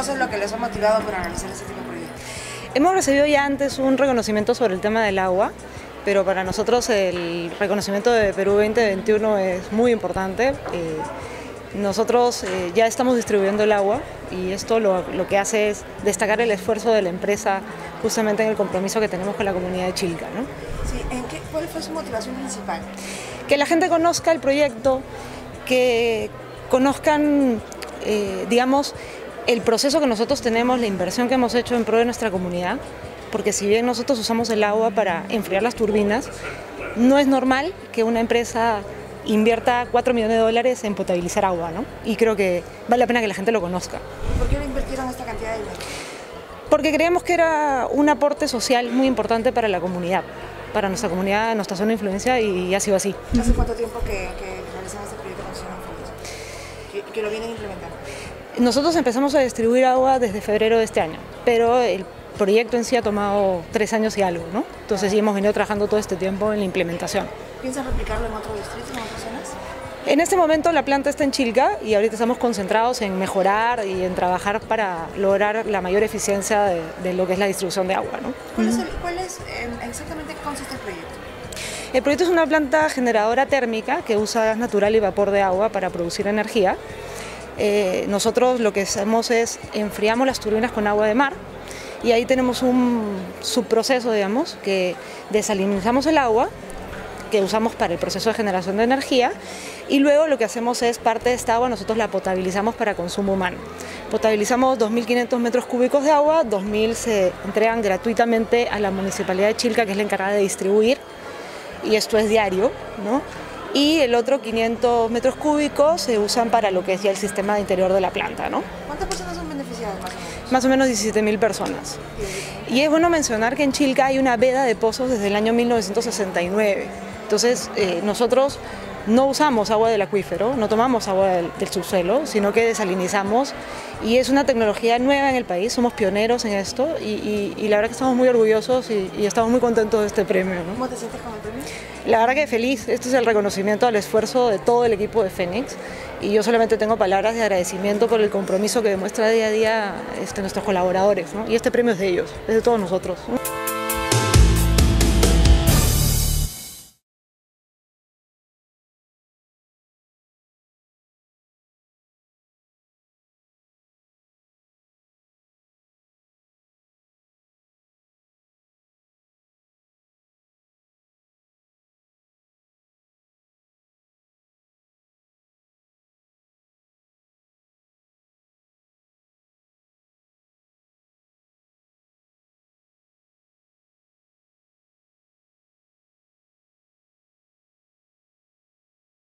Eso es lo que les ha motivado para analizar este tipo de proyectos? Hemos recibido ya antes un reconocimiento sobre el tema del agua, pero para nosotros el reconocimiento de Perú 2021 es muy importante. Eh, nosotros eh, ya estamos distribuyendo el agua y esto lo, lo, que hace es destacar el esfuerzo de la empresa justamente en el compromiso que tenemos con la comunidad de Chilca. ¿no? Sí, ¿en qué, ¿Cuál fue su motivación principal? Que la gente conozca el proyecto, que conozcan, eh, digamos, el proceso que nosotros tenemos, la inversión que hemos hecho en pro de nuestra comunidad, porque si bien nosotros usamos el agua para enfriar las turbinas, no es normal que una empresa invierta 4 millones de dólares en potabilizar agua, ¿no? Y creo que vale la pena que la gente lo conozca. ¿Por qué le invirtieron esta cantidad de dinero? Porque creemos que era un aporte social muy importante para la comunidad, para nuestra comunidad, nuestra zona de influencia y ha sido así. ¿Hace cuánto tiempo que, que realizan este proyecto con zona de influencia? Que, que lo vienen implementando. Nosotros empezamos a distribuir agua desde febrero de este año, pero el proyecto en sí ha tomado tres años y algo, ¿no? Entonces sí hemos venido trabajando todo este tiempo en la implementación. ¿Piensan replicarlo en otros distritos, en otras zonas? En este momento la planta está en Chilca y ahorita estamos concentrados en mejorar y en trabajar para lograr la mayor eficiencia de, de lo que es la distribución de agua. ¿no? ¿Cuál, es, el, cuál es eh, exactamente qué consiste el proyecto? El proyecto es una planta generadora térmica que usa gas natural y vapor de agua para producir energía. Eh, nosotros lo que hacemos es enfriamos las turbinas con agua de mar y ahí tenemos un subproceso, digamos, que desalinizamos el agua que usamos para el proceso de generación de energía y luego lo que hacemos es parte de esta agua nosotros la potabilizamos para consumo humano. Potabilizamos 2.500 metros cúbicos de agua, 2.000 se entregan gratuitamente a la Municipalidad de Chilca, que es la encargada de distribuir, y esto es diario, ¿no? Y el otro 500 metros cúbicos se usan para lo que es ya el sistema de interior de la planta. ¿no? ¿Cuántas personas son beneficiadas más o menos? Más o menos 17.000 personas. Y es bueno mencionar que en Chilca hay una veda de pozos desde el año 1969. Entonces, eh, nosotros no usamos agua del acuífero, no tomamos agua del, del, subsuelo, sino que desalinizamos y es una tecnología nueva en el país, somos pioneros en esto y, y, y la verdad que estamos muy orgullosos y, y, estamos muy contentos de este premio. ¿no? ¿Cómo te sientes con el premio? La verdad que feliz, esto es el reconocimiento al esfuerzo de todo el equipo de Fénix y yo solamente tengo palabras de agradecimiento por el compromiso que demuestra día a día este, nuestros colaboradores ¿no? y este premio es de ellos, es de todos nosotros. ¿no?